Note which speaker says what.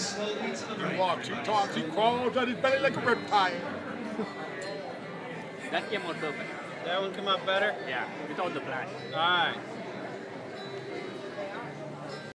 Speaker 1: He walks, he talks, he crawls on his belly like a reptile.
Speaker 2: That came out perfect.
Speaker 3: That one came out better?
Speaker 2: Yeah, without the flash.
Speaker 3: Alright.